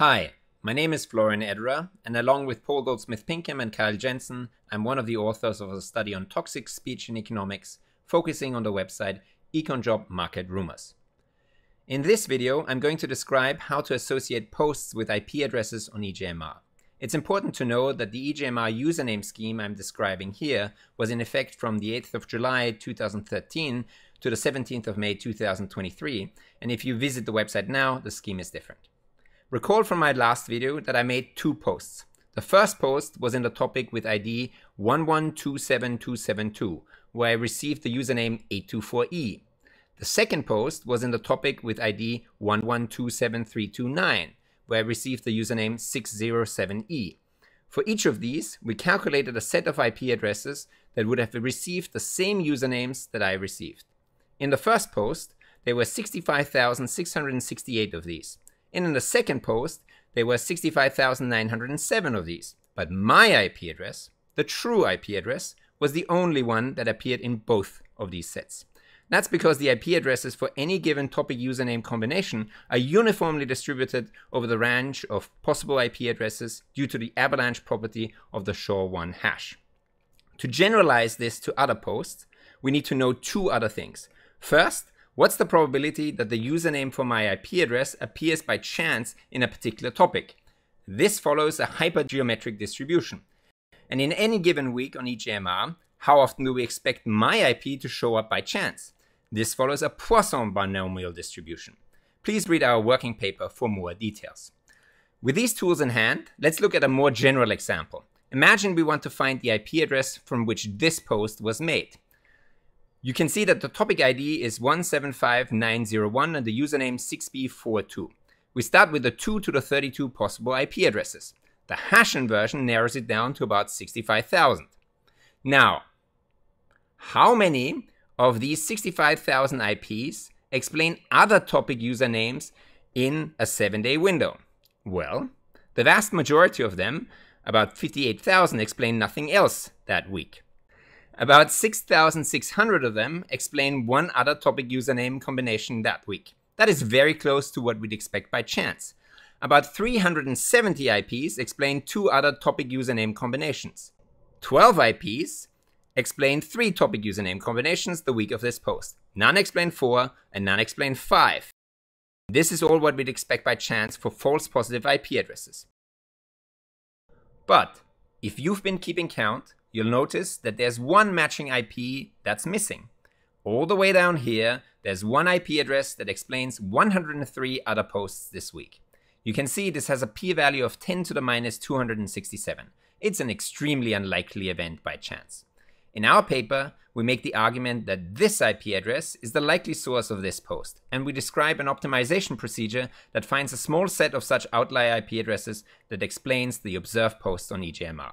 Hi, my name is Florian Ederer, and along with Paul Goldsmith Pinkham and Kyle Jensen, I'm one of the authors of a study on toxic speech in economics, focusing on the website EconJob Market Rumors. In this video, I'm going to describe how to associate posts with IP addresses on EJMR. It's important to know that the EJMR username scheme I'm describing here was in effect from the 8th of July 2013 to the 17th of May 2023, and if you visit the website now, the scheme is different. Recall from my last video that I made two posts. The first post was in the topic with ID 1127272, where I received the username 824E. The second post was in the topic with ID 1127329, where I received the username 607E. For each of these, we calculated a set of IP addresses that would have received the same usernames that I received. In the first post, there were 65,668 of these. And in the second post, there were 65,907 of these. But my IP address, the true IP address, was the only one that appeared in both of these sets. That's because the IP addresses for any given topic username combination are uniformly distributed over the range of possible IP addresses due to the avalanche property of the SHA-1 hash. To generalize this to other posts, we need to know two other things. First, what's the probability that the username for my IP address appears by chance in a particular topic? This follows a hypergeometric distribution. And in any given week on EJMR, how often do we expect my IP to show up by chance? This follows a Poisson binomial distribution. Please read our working paper for more details. With these tools in hand, let's look at a more general example. Imagine we want to find the IP address from which this post was made. You can see that the topic ID is 175901 and the username 6b42. We start with the 2 to the 32 possible IP addresses. The hash inversion narrows it down to about 65,000. Now, how many of these 65,000 IPs explain other topic usernames in a seven day window? Well, the vast majority of them, about 58,000, explain nothing else that week. About 6,600 of them explain one other topic username combination that week. That is very close to what we'd expect by chance. About 370 IPs explain two other topic username combinations. 12 IPs explain three topic username combinations the week of this post. None explain four, and none explain five. This is all what we'd expect by chance for false positive IP addresses. But if you've been keeping count, you'll notice that there's one matching IP that's missing. All the way down here, there's one IP address that explains 103 other posts this week. You can see this has a p-value of 10 to the minus 267. It's an extremely unlikely event by chance. In our paper, we make the argument that this IP address is the likely source of this post, and we describe an optimization procedure that finds a small set of such outlier IP addresses that explains the observed posts on EJMR.